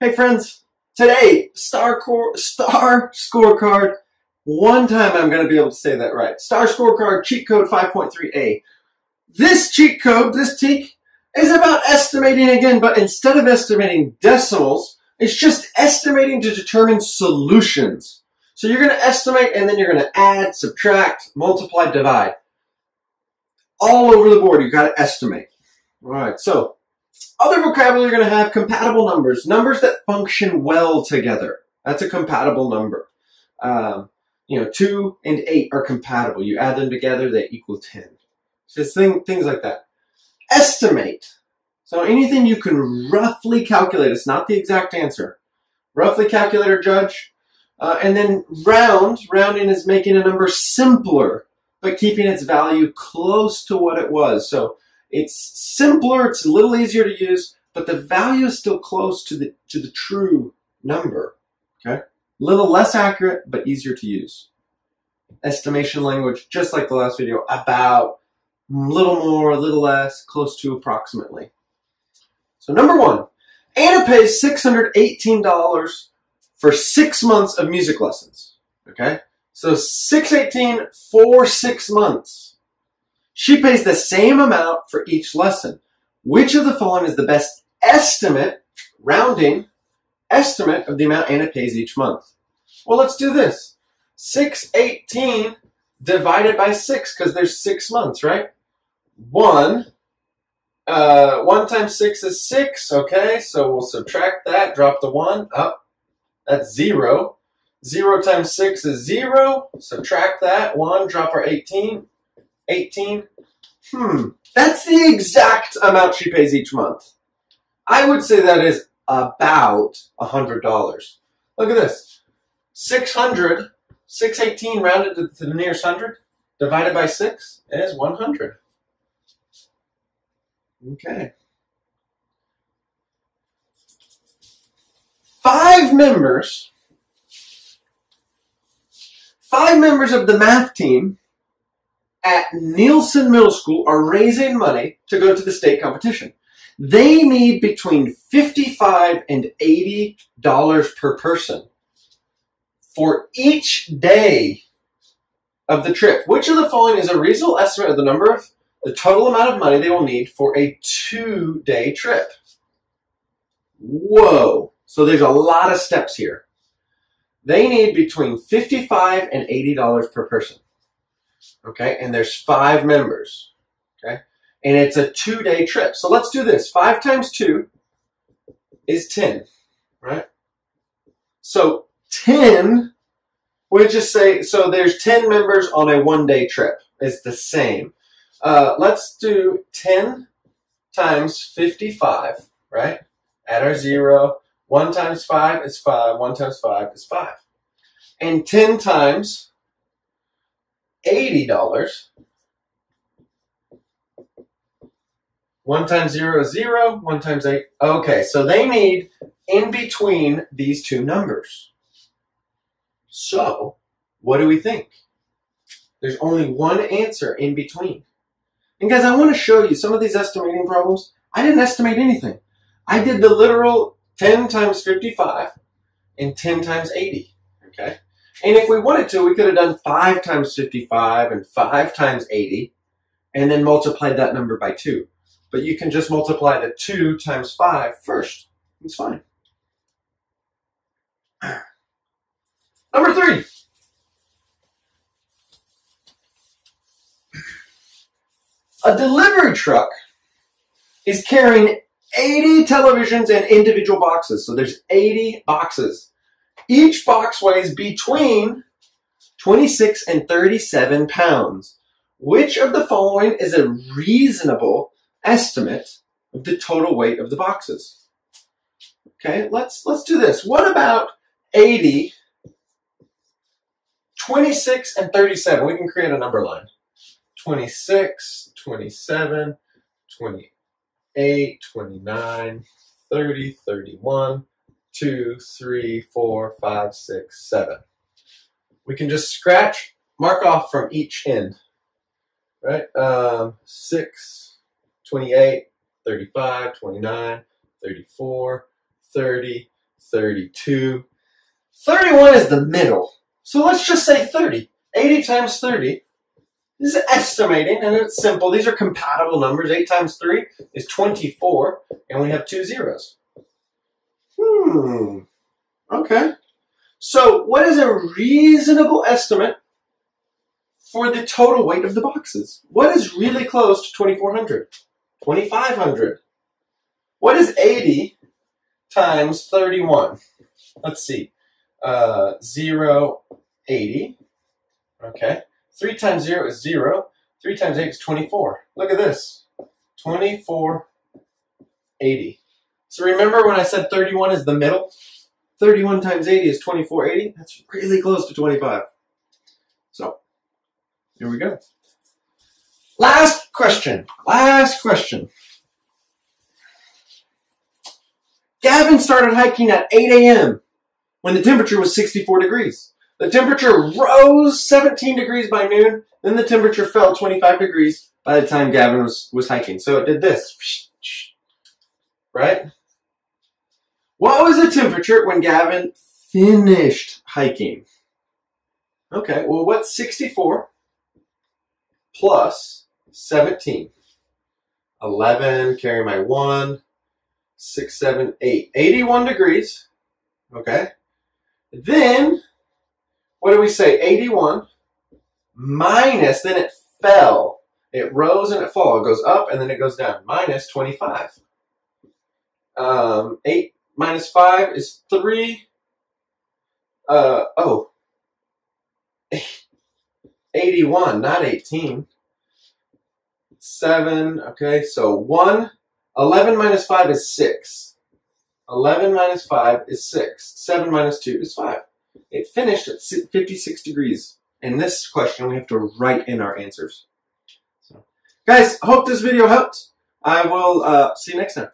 Hey friends, today, Star, Core, Star Scorecard. One time I'm going to be able to say that right. Star Scorecard Cheat Code 5.3a. This cheat code, this TEK, is about estimating again, but instead of estimating decimals, it's just estimating to determine solutions. So you're going to estimate and then you're going to add, subtract, multiply, divide. All over the board, you've got to estimate. All right, so other vocabulary you're going to have compatible numbers, numbers that function well together. That's a compatible number. Um, you know, 2 and 8 are compatible. You add them together, they equal 10. Just thing, things like that. Estimate. So anything you can roughly calculate. It's not the exact answer. Roughly calculate or judge. Uh, and then round. Rounding is making a number simpler, but keeping its value close to what it was. So it's simpler, it's a little easier to use, but the value is still close to the, to the true number. Okay? Little less accurate, but easier to use. Estimation language, just like the last video, about a little more, a little less, close to approximately. So number one, Anna pays $618 for six months of music lessons. Okay? So 618 for six months. She pays the same amount for each lesson. Which of the following is the best estimate, rounding, estimate of the amount Anna pays each month? Well, let's do this. 618 divided by 6, because there's 6 months, right? 1. Uh, 1 times 6 is 6, okay? So we'll subtract that, drop the 1, up. That's 0. 0 times 6 is 0. Subtract that, 1, drop our 18. 18. Hmm, that's the exact amount she pays each month. I would say that is about $100. Look at this. 600, 618 rounded to, the nearest 100, divided by 6 is 100. Okay. Five members, five members of the math team at Nielsen Middle School are raising money to go to the state competition. They need between 55 and $80 per person for each day of the trip. Which of the following is a reasonable estimate of the number of the total amount of money they will need for a two day trip? Whoa. So there's a lot of steps here. They need between 55 and $80 per person. Okay, and there's five members. Okay, and it's a two day trip. So let's do this. Five times two is 10, right? So 10, we just say, so there's 10 members on a one day trip. It's the same. Uh, let's do 10 times 55, right? Add our zero. 1 times 5 is 5. 1 times 5 is 5. And 10 times $80. One times zero is 0, 1 times eight. Okay, so they need in between these two numbers. So, what do we think? There's only one answer in between. And guys, I want to show you some of these estimating problems. I didn't estimate anything. I did the literal 10 times 55 and 10 times 80. Okay? And if we wanted to, we could have done 5 times 55 and 5 times 80 and then multiplied that number by 2. But you can just multiply the 2 times 5 first. It's fine. Number 3. A delivery truck is carrying 80 televisions and individual boxes. So there's 80 boxes. Each box weighs between 26 and 37 pounds. Which of the following is a reasonable estimate of the total weight of the boxes? Okay, let's let's do this. What about 80, 26, and 37? We can create a number line. 26, 27, 28, 29, 30, 31, two, three, four, five, six, seven. We can just scratch, mark off from each end, right? Um, 6, 28, 35, 29, 34, 30, 32. 31 is the middle. So let's just say 30. 80 times 30 this is estimating, and it's simple. These are compatible numbers. 8 times 3 is 24, and we have two zeros. Hmm. Okay. So what is a reasonable estimate for the total weight of the boxes? What is really close to 2400? 2500. What is 80 times 31? Let's see. Uh, 0, 80. Okay. 3 times 0 is 0. 3 times 8 is 24. Look at this. 2480. So remember when I said 31 is the middle? 31 times 80 is 2480. That's really close to 25. So, here we go. Last question. Last question. Gavin started hiking at 8 a.m. when the temperature was 64 degrees. The temperature rose 17 degrees by noon, then the temperature fell 25 degrees by the time Gavin was, was hiking. So it did this. Right? What was the temperature when Gavin finished hiking? Okay, well, what's 64 plus 17? 11, carry my 1, 6, 7, 8. 81 degrees. Okay. Then what do we say? 81 minus, then it fell. It rose and it fell. It goes up and then it goes down. Minus 25. Um, 8 minus 5 is 3. Uh, oh. 81, not 18. 7, okay, so 1. 11 minus 5 is 6. 11 minus 5 is 6. 7 minus 2 is 5. It finished at 56 degrees. In this question, we have to write in our answers. So, guys, hope this video helped. I will uh, see you next time.